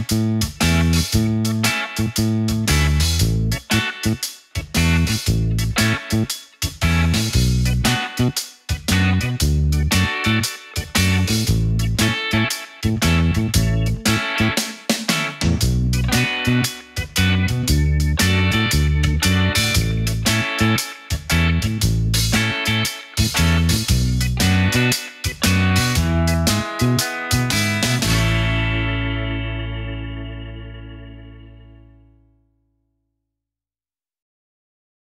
Música